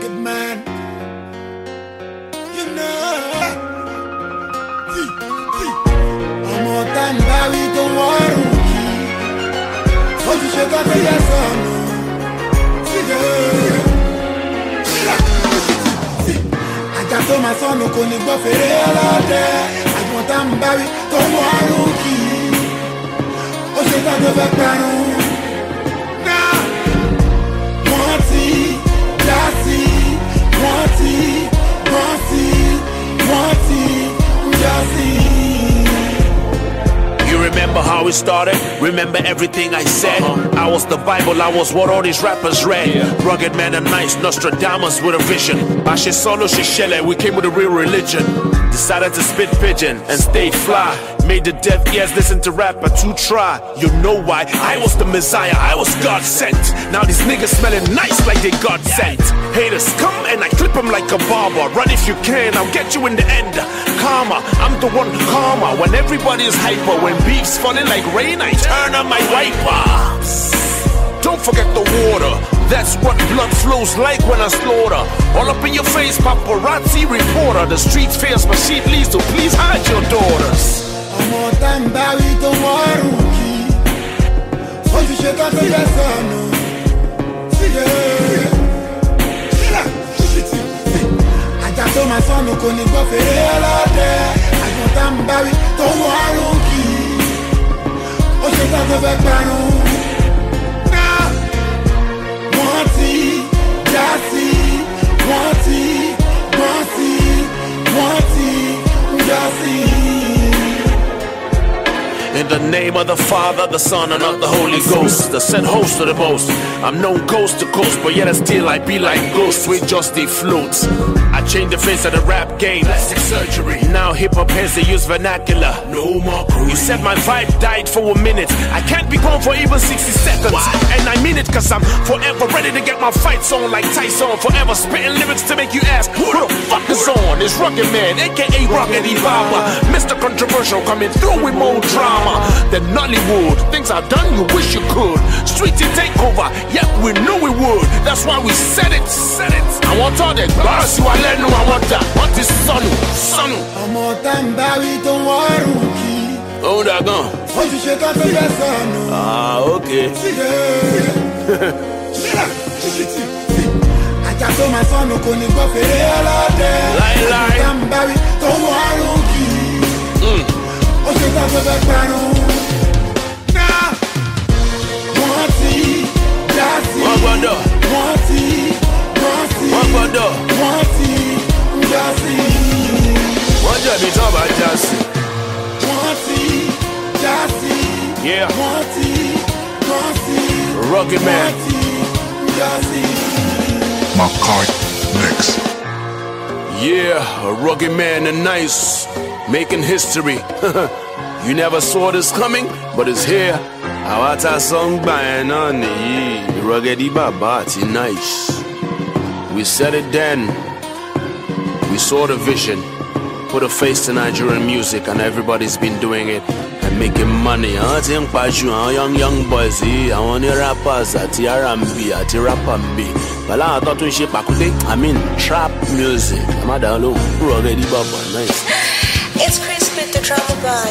Ruggedman. You know. ọmọ tá ń bá wí tó wọ́rùn kí ó ti ṣe tán tó yẹ sọnù ajá tó máa sọnù kò ní gbọ́ fèrè ọlọ́dẹ àgbọ̀n tá ń bá wí tó wọ́rùn kí ó. How it started? Remember everything I said? I was the Bible, I was what all these rappers read. Ruggedman and 9ice, Nostradamus with a vision. Ashe solo, shishele, we came with a real religion. Decided to spit pigeon and stayed fly. Made the deaf ears listen to rap, but to try. You know why? I was the Messiah, I was God sent. Now these niggas smelling nice like they God sent. Haters come and I clip them like a barber. Run if you can, I'll get you in the end. Karma, I'm the one karma. When everybody is hyper, when beef's falling like rain, I turn on my wipers. Don't forget the water. That's what blood flows like when I slaughter. All up in your face, paparazzi reporter. The streets fears my sheep leads, so please hide your daughters. Ní gbọ́ fèrè ọlọ́dẹ In the name of the Father, the Son, and of the Holy Ghost, the sent host of the most. I'm known coast to coast, but yet I still I be like ghosts with just the floats. I changed the face of the rap game. Plastic surgery. Now hip hop heads they use vernacular. No more You said my vibe died for a minute. I can't be gone for even 60 seconds. And I mean it cause I'm forever ready to get my fights on like Tyson. Forever spitting lyrics to make you ask, who the fuck is on? It's Ruggedman, aka Rocket Baba. Mr. Controversial coming through with more drama than Nollywood. Things I've done you wish you could. Street to take over, yeah, we knew we would. That's why we said it, said it. I want all the bars you are letting I want that. What is sonu, sonu? ọmọ tá ń bá wí tó wọ́rùn kí Oh, gun. ó ti ṣe tán tó yẹ sọnù Ah, okay. sílẹ̀. ajá tó máa sọnù kò ní gbọ́ fèrè ọlọ́dẹ Yeah. wọ́n ti wọ́n ti Ruggedman. ti dá sí. McCart Mix. Yeah, a Ruggedman and 9ice, making history. you never saw this coming, but it's here. Awata song by nani, rugged baba 9ice. We said it then. We saw the vision, put a face to Nigerian music, and everybody's been doing it and making money. Àwọn tí ń pàṣù young young boys I àwọn ní rappers àti R&B àti rapper ń bì. Pẹ̀lú àwọn tó tún ṣe pàkúté, I mean trap music. Ló ń rọ̀ gẹ́gẹ́ bàbá 9ice. It's Kriz with the drama guy.